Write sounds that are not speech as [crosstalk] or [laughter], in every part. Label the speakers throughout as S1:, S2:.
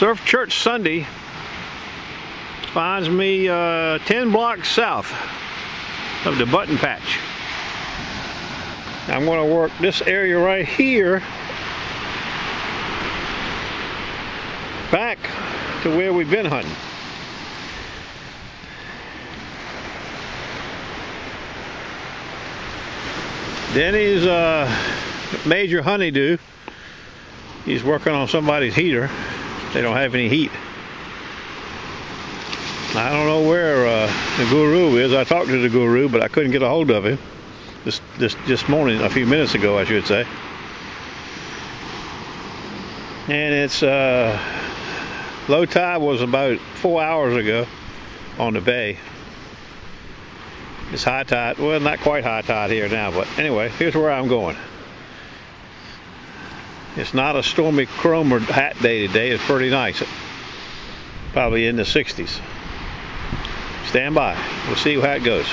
S1: Surf Church Sunday finds me uh, 10 blocks south of the button patch. I'm going to work this area right here back to where we've been hunting. Denny's uh, major honeydew. He's working on somebody's heater. They don't have any heat. I don't know where uh, the guru is. I talked to the guru, but I couldn't get a hold of him. This this this morning, a few minutes ago, I should say. And it's uh, low tide was about four hours ago on the bay. It's high tide. Well, not quite high tide here now, but anyway, here's where I'm going. It's not a stormy chrome or hat day today. It's pretty nice. Probably in the 60s. Stand by. We'll see how it goes.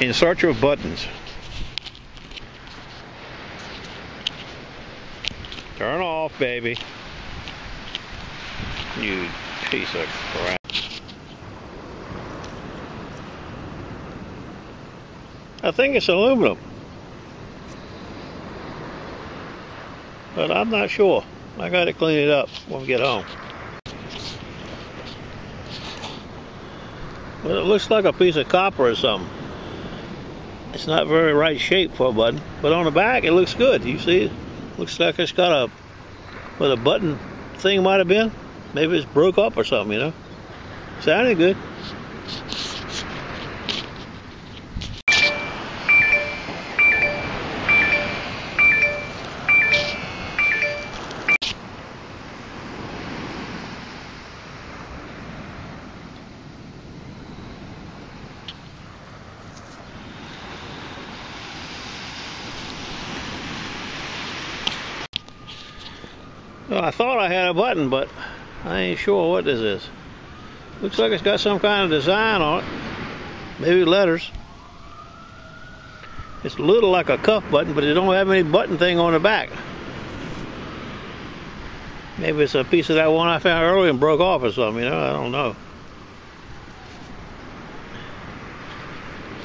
S1: In search of buttons. Turn off, baby. You piece of crap. I think it's aluminum. But I'm not sure. I gotta clean it up when we get home. Well, it looks like a piece of copper or something. It's not very right shape for a button, but on the back it looks good. You see, looks like it's got a, what a button thing might have been. Maybe it's broke up or something, you know. Sounded good. Well, I thought I had a button, but I ain't sure what this is. Looks like it's got some kind of design on it. Maybe letters. It's a little like a cuff button, but it don't have any button thing on the back. Maybe it's a piece of that one I found earlier and broke off or something, you know, I don't know.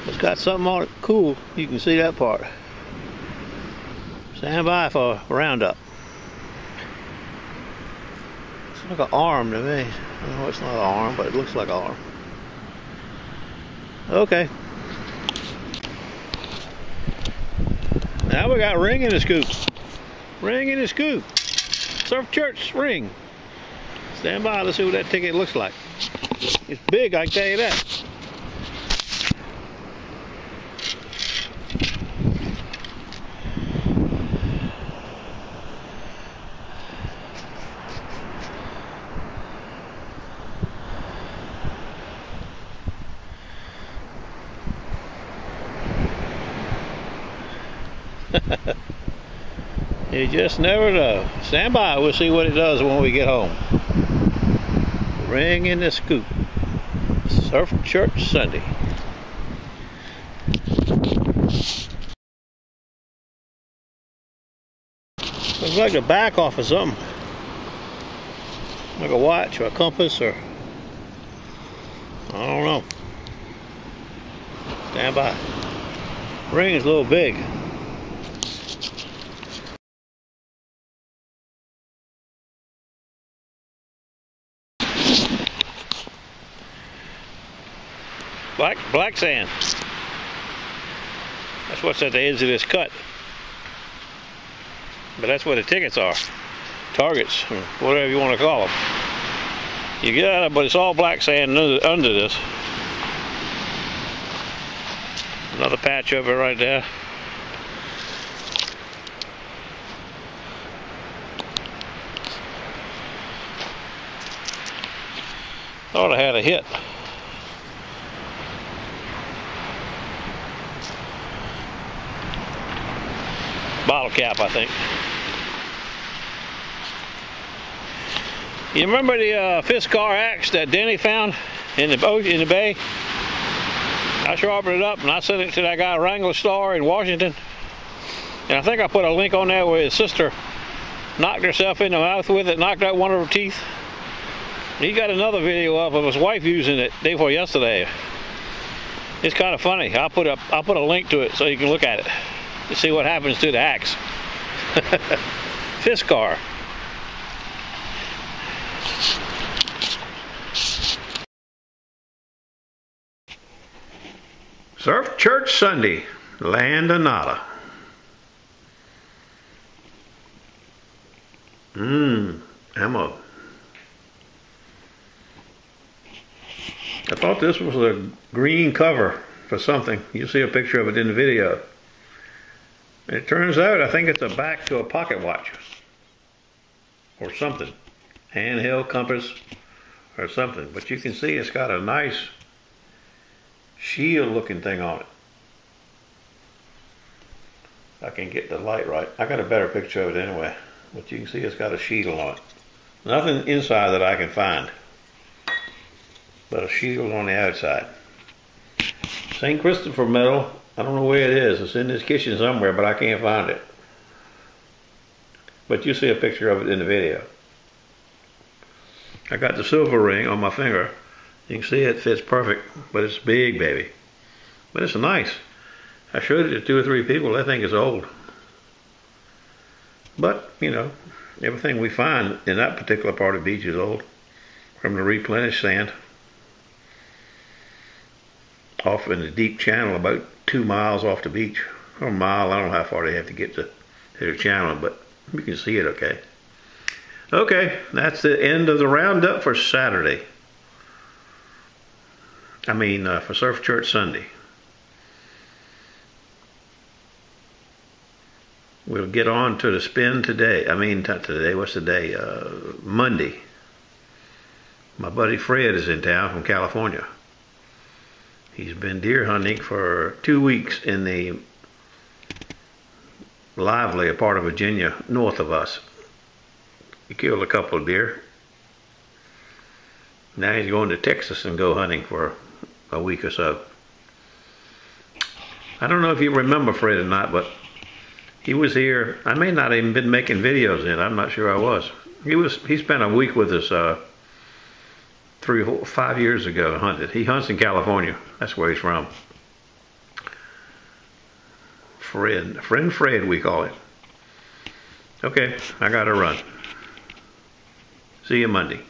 S1: It's got something on it cool. You can see that part. Stand by for roundup like an arm to me. No, it's not an arm, but it looks like an arm. Okay. Now we got ring in the scoop. Ring in the scoop. Surf Church ring. Stand by, let's see what that ticket looks like. It's big, I can tell you that. [laughs] you just never know. Stand by, we'll see what it does when we get home. Ring in the scoop. Surf Church Sunday. Looks like the back off of something. Like a watch or a compass or I don't know. Stand by. Ring is a little big. Black black sand. That's what's at the edge of this cut. But that's where the tickets are. Targets, whatever you want to call them. You get out of it, but it's all black sand under, under this. Another patch over right there. Thought I had a hit. Bottle cap, I think. You remember the uh, Fiskar axe that Denny found in the boat in the bay? I sharpened it up and I sent it to that guy Wranglerstar in Washington. And I think I put a link on there where his sister knocked herself in the mouth with it, knocked out one of her teeth. He got another video up of his wife using it day before yesterday. It's kind of funny. I'll put a I'll put a link to it so you can look at it see what happens to the axe. [laughs] Fiskar. Surf Church Sunday, Land of Nada. Mmm, ammo. I thought this was a green cover for something. You see a picture of it in the video. It turns out I think it's a back to a pocket watch or something. Handheld compass or something. But you can see it's got a nice shield looking thing on it. I can get the light right. I got a better picture of it anyway. But you can see it's got a shield on it. Nothing inside that I can find. But a shield on the outside. St. Christopher medal. I don't know where it is. It's in this kitchen somewhere, but I can't find it. But you see a picture of it in the video. I got the silver ring on my finger. You can see it fits perfect, but it's big, baby. But it's nice. I showed it to two or three people. They think it's old. But, you know, everything we find in that particular part of the beach is old. From the replenished sand. Off in the deep channel, about two miles off the beach. Or a mile, I don't know how far they have to get to, to the channel, but you can see it okay. Okay, that's the end of the roundup for Saturday. I mean, uh, for Surf Church Sunday. We'll get on to the spin today. I mean, today. What's the day? Uh, Monday. My buddy Fred is in town from California. He's been deer hunting for two weeks in the lively part of Virginia north of us. He killed a couple of deer. Now he's going to Texas and go hunting for a week or so. I don't know if you remember Fred or not, but he was here. I may not even been making videos then. I'm not sure I was. He was. He spent a week with us uh, three, five years ago. Hunted. He hunts in California. That's where he's from. Fred, friend Fred, we call him. Okay, I got to run. See you Monday.